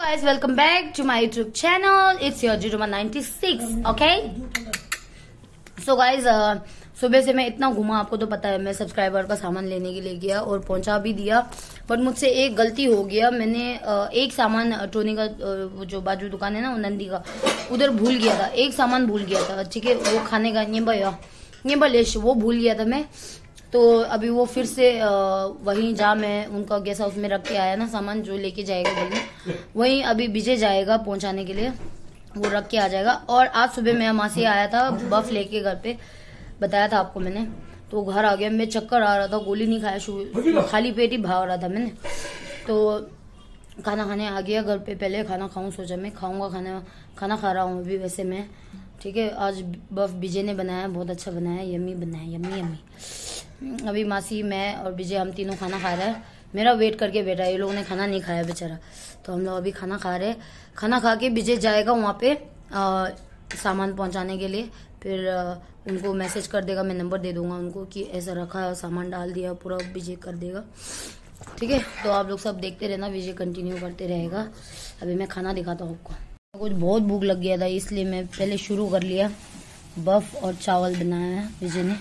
guys welcome back to my youtube channel. It's your zero 96 okay? So guys uh, सुबह से मैं इतना घुमा आपको तो पता है मैं सब्सक्राइबर का सामान लेने के लिए गया और पहुँचा भी दिया। बट मुझसे एक गलती हो गया। मैंने uh, एक सामान टोनी का uh, जो बाजू दुकान है ना नंदी का उधर भूल गया था। एक सामान भूल गया था ठीक है? वो खाने का ये भैया ये बलेश वो भूल गया था मैं। तो अभी वो फिर से वहीं जा मैं उनका गेस्ट हाउस में रख के आया ना सामान जो लेके जाएगा घर में वहीं अभी विजय जाएगा पहुँचाने के लिए वो रख के आ जाएगा। और आज सुबह मैं वहाँ से आया था बफ लेके घर पे बताया था आपको मैंने। तो घर आ गया मैं चक्कर आ रहा था गोली नहीं खाया खाली पेट ही भाग रहा था मैंने। तो खाना खाने आ गया घर पे पहले खाना खाऊं सोचा मैं खाऊँगा खाना खाना खा रहा हूँ अभी वैसे मैं। ठीक है आज बफ विजय ने बनाया बहुत अच्छा बनाया यमी बनाया यमी यमी अभी मासी मैं और विजय हम तीनों खाना खा रहे हैं। मेरा वेट करके बैठा है ये लोगों ने खाना नहीं खाया बेचारा। तो हम लोग अभी खाना खा रहे हैं। खाना खा के विजय जाएगा वहाँ पे आ, सामान पहुँचाने के लिए। फिर आ, उनको मैसेज कर देगा मैं नंबर दे दूँगा उनको कि ऐसा रखा है सामान डाल दिया पूरा विजय कर देगा। ठीक है? तो आप लोग सब देखते रहना विजय कंटिन्यू करते रहेगा। अभी मैं खाना दिखाता हूँ आपको। कुछ बहुत भूख लग गया था इसलिए मैं पहले शुरू कर लिया। बफ और चावल बनाया है विजय ने।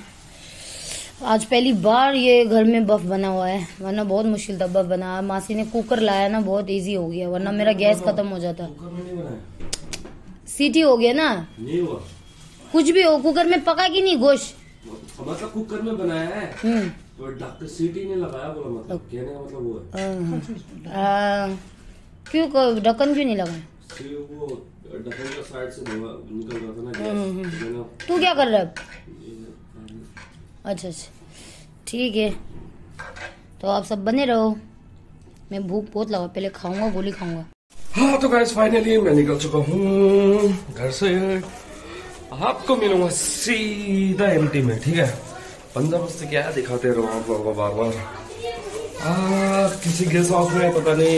आज पहली बार ये घर में बफ बना हुआ है। वरना बहुत मुश्किल था बफ बना मासी ने कुकर लाया ना बहुत इजी हो गया। वरना मेरा गैस खत्म हो जाता। सीटी हो गया ना? नहीं हुआ। कुछ भी हो कुकर में पका कि नहीं गोश्त मतलब कुकर में बनाया है। हम्म। तो डॉक्टर सीटी नहीं लगाया बोला मतलब कहने का मतलब वो है। क्यों को- ढक्कन क्यों नहीं लगाया? वो ढक्कन का साइड से धुआँ निकल रहा था ना गैस तू क्या कर रहा है अच्छा अच्छा। ठीक है। तो आप सब बने रहो। मैं भूख बहुत लगा, पहले खाऊँगा, गोली खाऊँगा। हाँ तो गाइस फाइनली मैं निकल चुका हूँ। घर से आपको मिलूँगा सीधा एमटी में, ठीक है? पंद्रह बस्ती क्या है, दिखाते रहो आप लोगों को बार बार किसी गेस्ट हाउस में, पता नहीं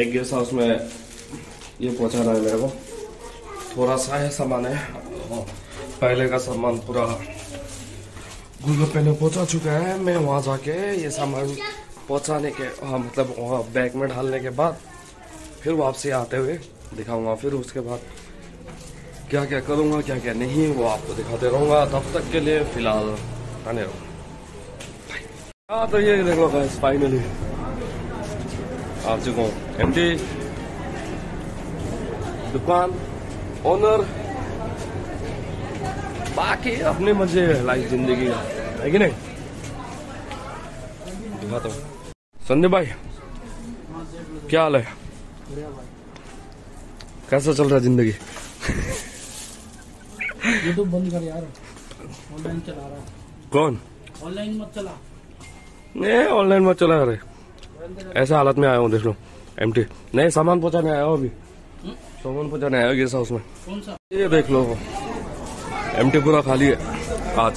एक गेस्ट हाउस में ये पहुँचा रहा है मेरे को। थोड़ा सा है सामान है, पहले का सामान पूरा गोलगप्पे में पहुँचा चुका है, मैं वहाँ जाके ये सामान पहुँचाने के हाँ मतलब वहाँ बैग में डालने के बाद फिर वापसी आते हुए दिखाऊँगा, फिर उसके बाद क्या क्या करूँगा, क्या क्या नहीं, वो आपको दिखाते रहूँगा। तब तक के लिए फ़िलहाल आने रहो। हाँ तो ये देख लो गाइस फाइनली आ चुका हूँ। एमटी दुकान ओनर बाकी अपने मज़े लाइफ ज़िंदगी का। है कि नहीं? दिखाता हूँ। संदीप भाई क्या हाल है? कैसा चल रहा है ज़िंदगी? यूट्यूब बंद कर यार। ऑनलाइन चला रहा कौन? ऑनलाइन मत चला। नहीं ऑनलाइन मत चला रहे ऐसे हालत में आया हूँ देख लो। एमटी नहीं सामान पहुँचाने आया हूँ अभी। सामान पहुँचाने आया हूँ गेस्ट हाउस में कौन सा? ये देख लो। एमटी पूरा खाली है। आज।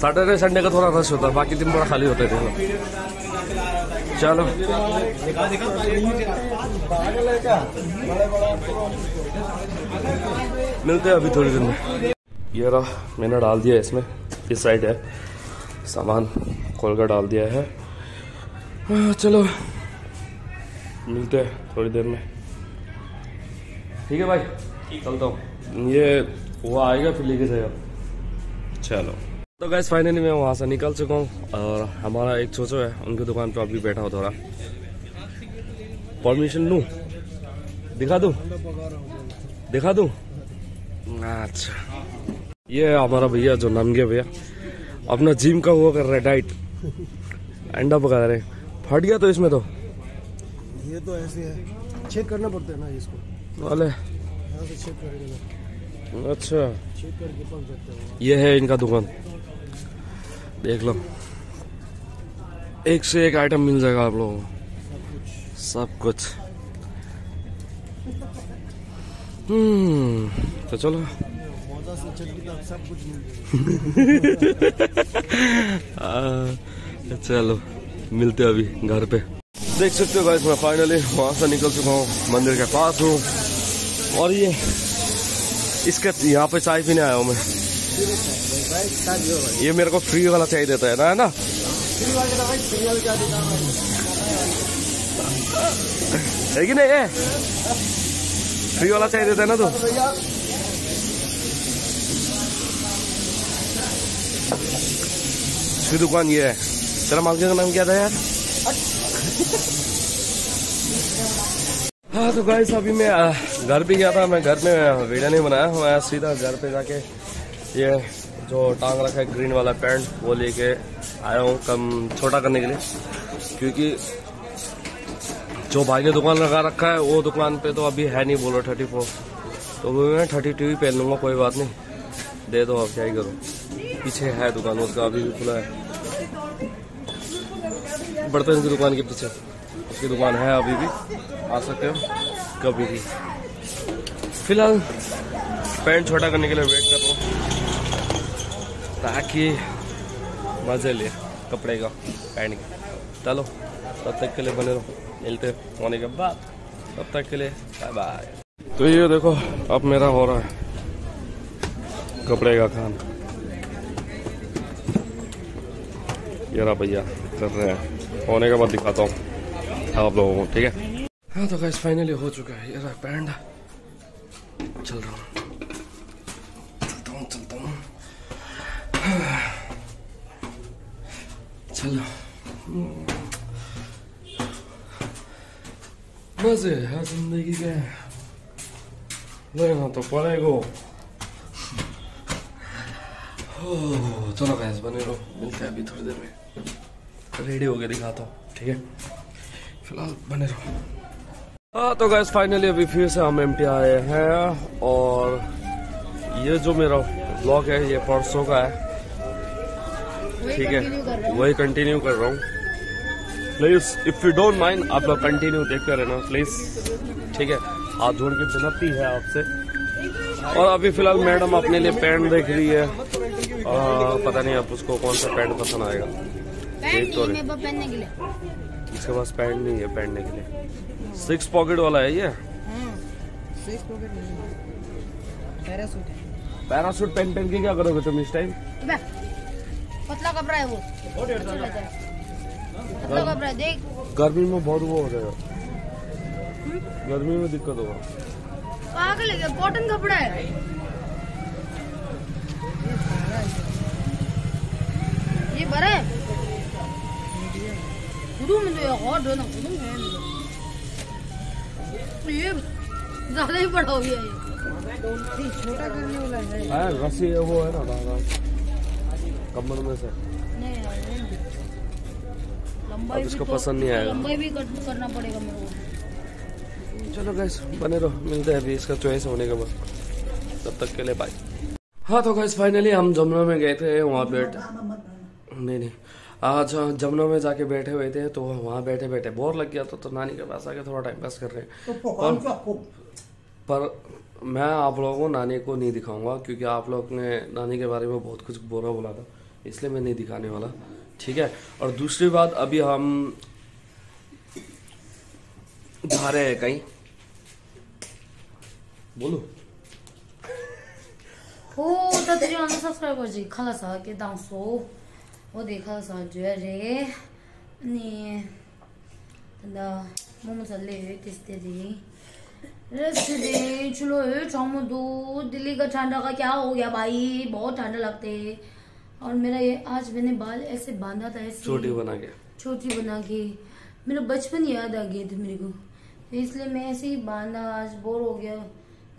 सैटरडे संडे का थोड़ा रश होता है बाकी दिन पूरा खाली होता है चलो। मिलते हैं अभी थोड़ी देर में। ये रहा मैंने डाल दिया इसमें इस साइड है। सामान खोल कर डाल दिया हाँ, चलो। मिलते हैं थोड़ी देर में। ठीक है भाई? चलता हूँ। ये वो आएगा फिर लेके जाएगा। चलो। तो गैस फाइनली मैं वहाँ से निकल चुका हूँ और हमारा एक चोचो है उनकी दुकान पर अभी बैठा हो थोड़ा। परमिशन लूँ? दिखा दूँ? दिखा दूँ? अच्छा। ये हमारा भैया जो नमगे भैया। अपना जिम का वो कर रहे डाइट अंडा पका रहे फट गया तो इसमें तो। ये तो ऐसे है। चेक करना पड़ता है ना इसको। वाले। यहाँ चेक करेंगे अच्छा। ये है इनका दुकान। देख लो। एक से एक आइटम मिल जाएगा आप लोगों को। सब कुछ। हम्म तो चलो। चलो, मिलते अभी घर पे। देख सकते हो गाइस मैं फाइनली वहाँ से निकल चुका हूँ। मंदिर के पास हूँ। और ये इसके यहाँ पे चाय पीने आया हूँ मैं। ये मेरे को फ्री वाला चाय देता है ना है ना? है कि नहीं, है? फ्री वाला चाहिए देता है ना तो? इसकी दुकान ये है। तेरा मालिक का नाम क्या था यार? तो गाइस, अभी मैं घर भी गया था, मैं घर में वीडियो नहीं बनाया, मैं सीधा घर पे जाके ये जो टांग रखा है ग्रीन वाला पैंट वो लेके आया हूँ कम, छोटा करने के लिए। क्योंकि जो भाई ने दुकान लगा रखा है, वो दुकान पे तो अभी है नहीं, बोलो थर्टी फोर तो मैं थर्टी टू ही पहन लूँगा, कोई बात नहीं। दे दो, अब क्या ही करो। पीछे है दुकान, उसका अभी भी खुला है। बर्तन की दुकान के पीछे, उसकी दुकान है अभी भी, आ सकते हो। कभी भी। फ़िलहाल, पैंट छोटा करने के लिए वेट कर रहा हूँ। ताकि मज़े ले कपड़े का, पैंट का। चलो, तब तक के लिए बने रहो। मिलते होने के बाद। तब तक के लिए बाय बाय तो ये देखो, अब मेरा हो रहा है कपड़े का काम। ये भैया, कर रहे हैं। होने के बाद दिखाता हूँ आप लोगों को, ठीक है? हाँ तो गैस फाइनली हो चुका है ये रहा पैंट चल रहा हूँ। चलता हूँ चलता हूँ। चलो मज़े है ज़िंदगी के। लेना तो पड़ेगा। चलो गैस बने रहो। मिलते हैं अभी थोड़ी देर में। रेडी होके दिखाता हूँ, ठीक है? फ़िलहाल बने रहो। हाँ तो गैस फाइनली अभी फिर से हम एम आए हैं और ये जो मेरा ब्लॉग है ये परसों का है। ठीक है वही कंटिन्यू कर रहा हूँ। Please if you don't mind आप लोग कंटिन्यू देखते रहना प्लीज़ ठीक है हाथ जोड़ के विनती है आपसे। और अभी फ़िलहाल मैडम अपने लिए पैंट देख रही है। आ, पता नहीं अब उसको कौन सा पैंट पसंद आएगा। देख तो रही इसके पास पैंट नहीं है पहनने के लिए। सिक्स पॉकेट वाला है ये? सिक्स पॉकेट नहीं पैरासूट है। पैरासूट पहन पहन के क्या करोगे तुम इस टाइम पतला कपड़ा है वो। पतला कपड़ा देख। गर्मी में बहुत वो हो जाएगा। गर्मी में दिक्कत होगा। पागल है कॉटन कपड़ा है। ये बड़ा है। खुदू में तो ये हॉट है ना खुदू में है ये ज़्यादा ही बड़ा हो गया ये छोटा करने वाला है है रस्सी वो है ना कमर में से नहीं। लंबाई इसको तो- पसंद नहीं आएगा। लंबाई भी कट करना पड़ेगा मेरे को चलो गैस बने रहो मिलते हैं अभी इसका चॉइस होने के बाद तब तक के लिए बाय हाँ तो गैस फाइनली हम जमुना में गए थे वहाँ पे नहीं नहीं आज जमुना में जाके बैठे हुए थे तो वहाँ बैठे बैठे बोर लग गया तो, तो नानी के पास आके थोड़ा टाइम पास कर रहे हैं। तो पर, पर मैं आप लोगों को नानी को नहीं दिखाऊँगा क्योंकि आप लोग ने नानी के बारे में बहुत कुछ बोरा बोला था इसलिए मैं नहीं दिखाने वाला। ठीक है? और दूसरी बात अभी हम जा रहे हैं कहीं। बोलो। ओ तो तेरी मम्मी सब्सक्राइब कर जी खलासा के दांसो 어디 칼라사 줘야지 아니 나 몸을 살래 तेस्तेरी रेस्टोरेंट चलो चौमदू दिल्ली का ठंडा का क्या हो गया भाई बहुत ठंडा लगते है और मेरा ये आज मैंने बाल ऐसे बांधा था ऐसे छोटी बना के छोटी बना के मेरा बचपन याद आ गया था मेरे को तो इसलिए मैं ऐसे ही बांधा आज बोर हो गया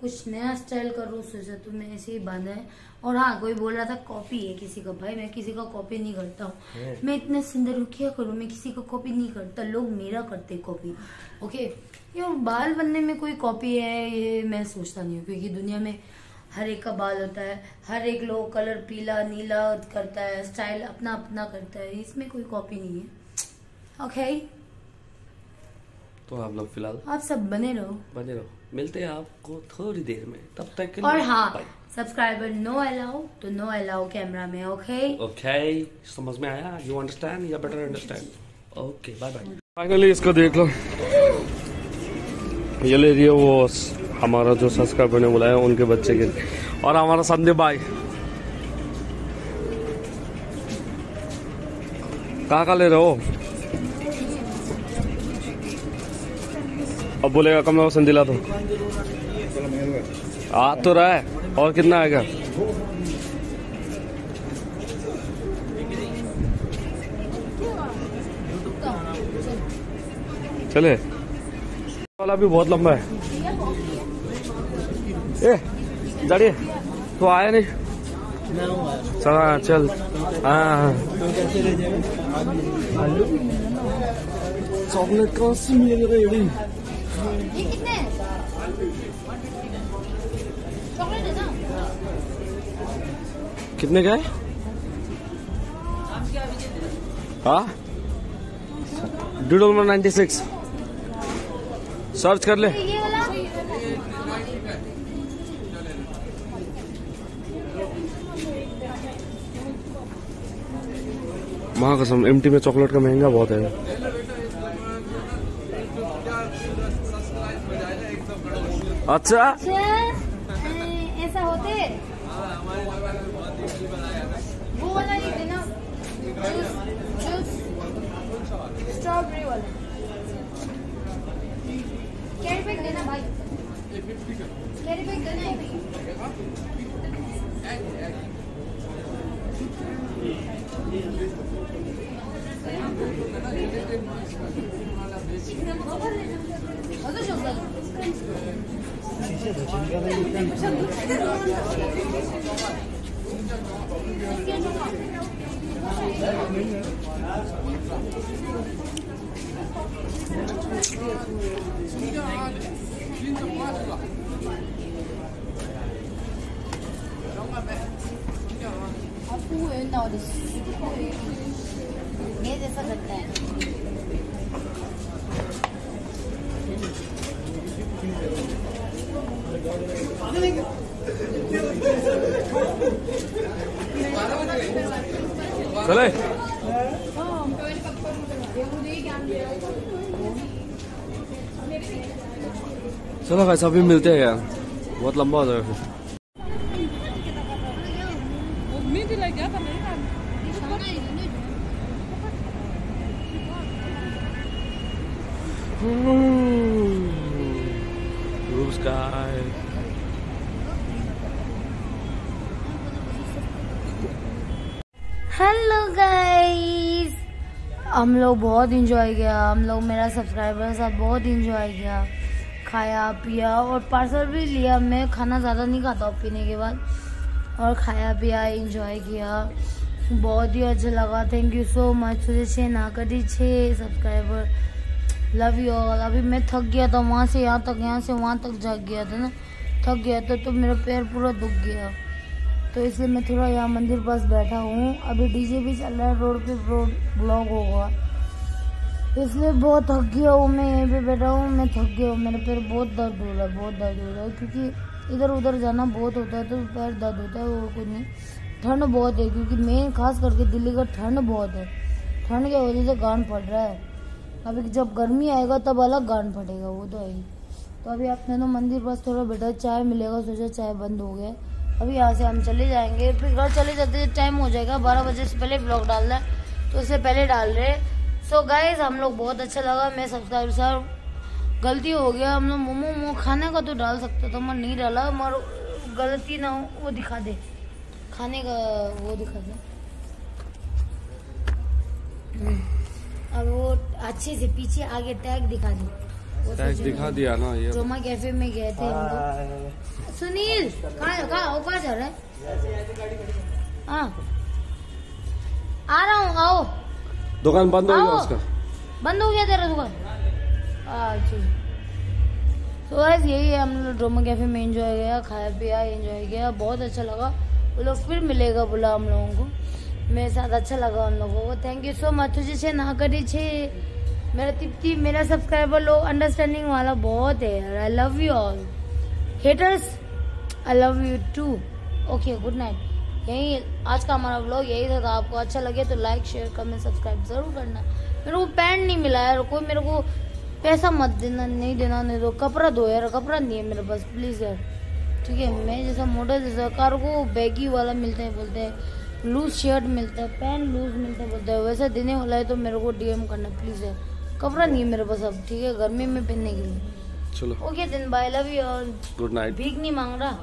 कुछ नया स्टाइल करूँ सोचा तो मैं ऐसे ही बांधा है। और हाँ कोई बोल रहा था कॉपी है किसी का। भाई मैं किसी का कॉपी नहीं करता हूँ। मैं इतना सुंदर हूँ क्या करूँ? मैं किसी का कॉपी नहीं करता। लोग मेरा करते कॉपी ओके ये बाल बनने में कोई कॉपी है ये मैं सोचता नहीं हूँ क्योंकि दुनिया में हर एक का बाल होता है। हर एक लोग कलर पीला नीला करता है स्टाइल अपना अपना करता है। इसमें कोई कॉपी नहीं है। ओके तो आप लोग फ़िलहाल? आप सब बने रहो। बने रहो। मिलते हैं आपको थोड़ी देर में। तब तक के और हाँ सब्सक्राइबर नो अलाउ तो नो अलाउ कैमरा में ओके ओके समझ में आया? यू अंडरस्टैंड या better understand okay bye bye finally इसको देख लो। ये ले रही है वो हमारा जो सब्सक्राइबर ने बुलाया उनके बच्चे के लिए। और हमारा संदीप भाई। कहाँ का ले रहे हो? अब बोलेगा कम पसंद दिला तो आ तो रहा है। और कितना आएगा? चले। वाला भी बहुत लंबा है। ए जाड़िए। तो आया नहीं? चल हाँ, चल। हाँ चॉकलेट कौन सी मिल रही कितने का है? हाँ? Doodle number ninety six. Search कर ले। महाकसम एमटी में चॉकलेट का महँगा बहुत है। अच्छा अच्छा ए, ऐसा होते वो वाला ही देना जूस जूस स्ट्रॉबेरी वाला कैरी बैग देना भाई कैरी बैग देना एक 你怎么了？小，闹的，不会，没得法子的。चले। चलो भाई अभी मिलते हैं यार। बहुत लंबा हो जाएगा फिर। Blue sky. हेलो गाइस हम लोग बहुत इंजॉय किया। हम लोग, मेरा सब्सक्राइबर सब बहुत इंजॉय किया। खाया, पिया और पार्सल भी लिया। मैं खाना ज़्यादा नहीं खाता हूँ पीने के बाद। और खाया, पिया इंजॉय किया। बहुत ही अच्छा लगा। थैंक यू सो मच तुझे छः ना करी छः सब्सक्राइबर लव यू ऑल अभी मैं थक गया था। वहाँ से यहाँ तक, यहाँ से वहाँ तक जाग गया था ना। थक गया था तो मेरा पैर पूरा दुख गया। तो इसलिए मैं थोड़ा यहाँ मंदिर पास बैठा हूँ। अभी डीजे भी चल रहा है, रोड पे रोड ब्लॉक होगा। इसलिए बहुत थक गया हूँ मैं, यहीं पे बैठा हूँ, मैं थक गया हूँ। मेरे पैर बहुत दर्द हो रहा है, बहुत दर्द हो रहा है, क्योंकि इधर उधर जाना बहुत होता है तो पैर दर्द होता है और कुछ नहीं। ठंड बहुत है, क्योंकि मेन खास करके दिल्ली का ठंड बहुत है। ठंड की वजह से गांड फट रहा है। अभी जब गर्मी आएगा, तब अलग गांड फटेगा, वो तो है तो अभी अपने तो मंदिर पास थोड़ा बैठा, चाय मिलेगा, सोचा चाय बंद हो गया। अभी यहाँ से हम चले जाएँगे। फिर घर चले जाते टाइम हो जाएगा। बारह बजे से पहले ब्लॉग डालना है। तो उससे पहले डाल रहे सो गाइज़ हम लोग बहुत अच्छा लगा। मैं सब्सक्राइबर सर गलती हो गया। हम लोग मोमो मोमो खाने का तो डाल सकता था मैं नहीं डाला। मगर गलती ना हो वो दिखा दे। खाने का वो दिखा दे। हम्म, अब वो अच्छे से पीछे आगे टैग दिखा दे। सोचो दिखा दिया ना ये। रोमा कैफ़े में गए थे हम लोग। सुनील कहाँ कहाँ वो कहाँ जा रहा है? हाँ। आ रहा हूँ आओ। दुकान बंद हो गया उसका। बंद हो गया तेरा दुकान। अच्छा तो बस यही है हम लोग रोमा कैफ़े में एंजॉय किया खाया पिया एंजॉय किया। बहुत अच्छा लगा। वो लोग फिर मिलेगा बोला हम लोगों को। मेरे साथ अच्छा लगा उन लोगों को। थैंक यू सो मच तुझे छे ना करी छे। मेरा तिप्ती मेरा सब्सक्राइबर लोग अंडरस्टैंडिंग वाला बहुत है यार. I love you all haters I love you too okay good night यही आज का हमारा ब्लॉग यही था, था आपको अच्छा लगे तो लाइक शेयर कमेंट सब्सक्राइब ज़रूर करना. मेरे को पैंट नहीं मिला यार कोई मेरे को पैसा मत देना नहीं देना नहीं दो कपड़ा दो यार कपड़ा नहीं है मेरे पास प्लीज़ यार. ठीक है मैं जैसा मॉडल जैसा कार को बैगी वाला मिलते हैं बोलते हैं लूज शर्ट मिलता है पैंट लूज मिलता है बोलते हैं वैसा देने वाला है तो मेरे को डीएम करना प्लीज़ यार. कपड़ा नहीं है मेरे पास अब ठीक है? गर्मी में पहनने के लिए। चलो। ओके दिन bye love you all good night भीख नहीं मांग रहा?